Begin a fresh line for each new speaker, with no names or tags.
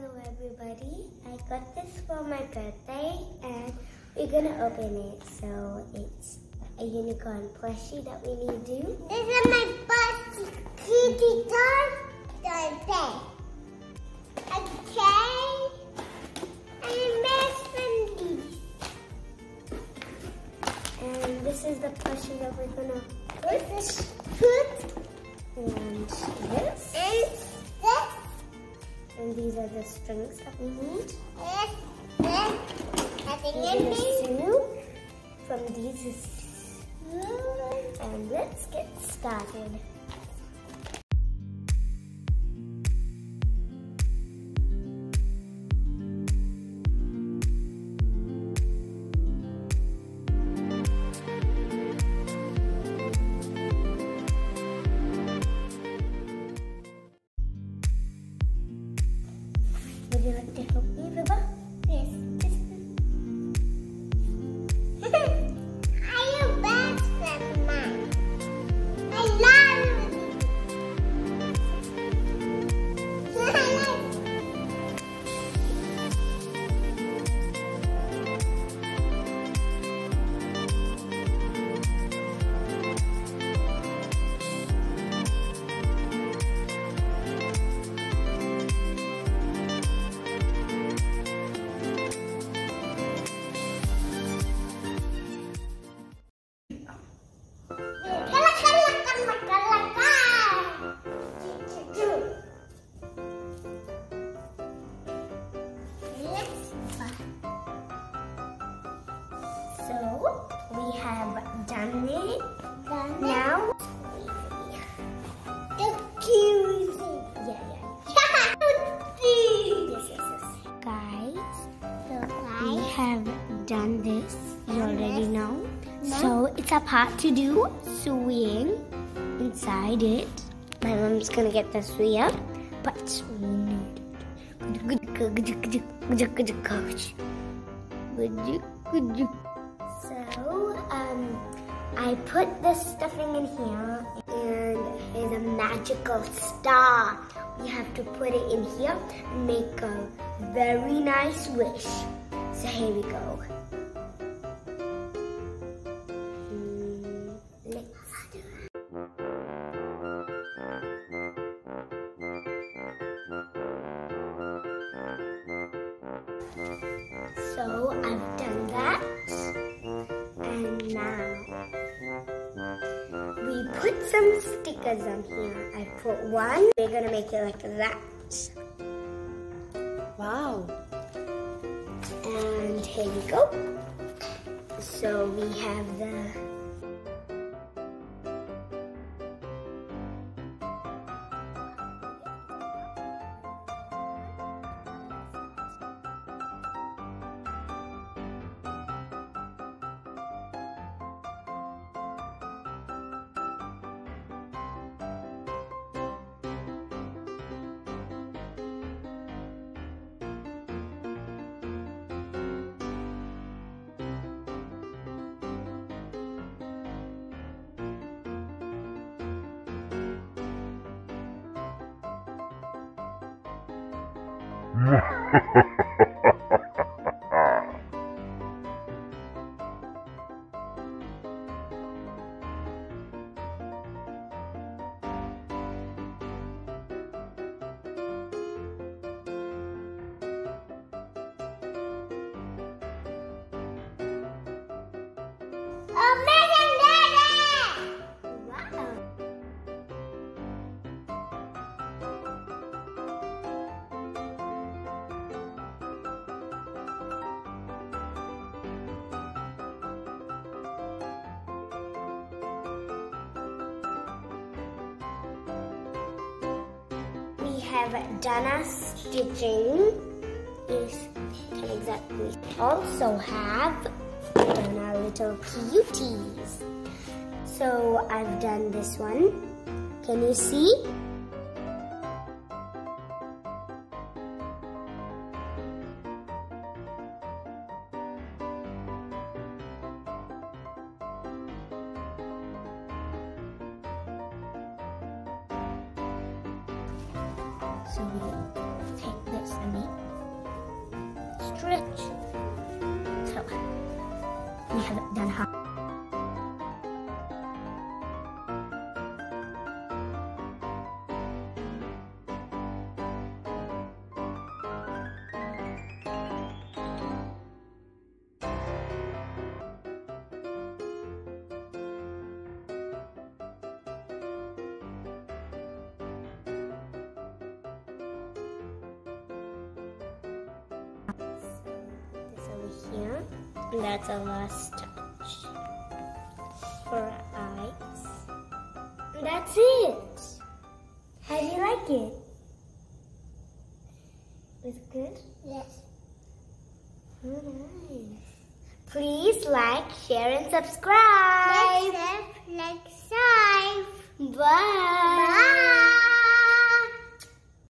Hello everybody. I got this for my birthday and we're gonna open it. So it's a unicorn plushie that we need to do. This is my plushie kitty toy birthday. Okay. And this And this is the plushie that we're gonna put this put and this. And. And these are the strings that we need. Yes. Yes. In From these and let's get started. Would you like done it. Done now. The cute. Yeah, yeah. yes, yes, yes. Guys, we have done this. You already know. So it's a part to do sewing inside it. My mom's gonna get the suya, but we need so, um, I put the stuffing in here and there's a magical star. We have to put it in here and make a very nice wish. So here we go. So I've done that. Now we put some stickers on here. I put one. We're gonna make it like that.
Wow.
And here we go. So we have the Amazing Daddy! Wow. We have done our stitching. is exactly. Also have done our little cuties. So I've done this one. Can you see? So we take this and we stretch. So we have done half. Here. And that's our last touch for our eyes. And that's it. How do you like it? Was it good?
Yes.
Oh, nice. Please like, share, and subscribe.
Like, like, subscribe.
Bye.
Bye.